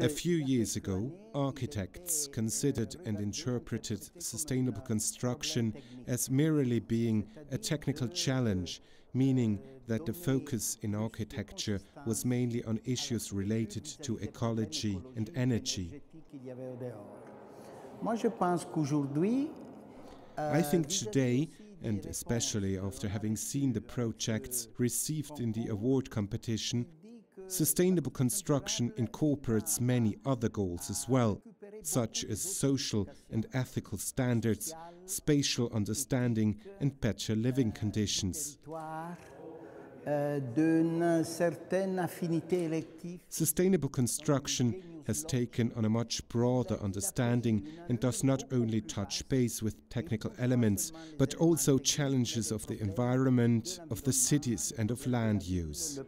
A few years ago, architects considered and interpreted sustainable construction as merely being a technical challenge, meaning that the focus in architecture was mainly on issues related to ecology and energy. I think today, and especially after having seen the projects received in the award competition, sustainable construction incorporates many other goals as well, such as social and ethical standards, spatial understanding, and better living conditions. Sustainable construction has taken on a much broader understanding and does not only touch base with technical elements, but also challenges of the environment, of the cities, and of land use.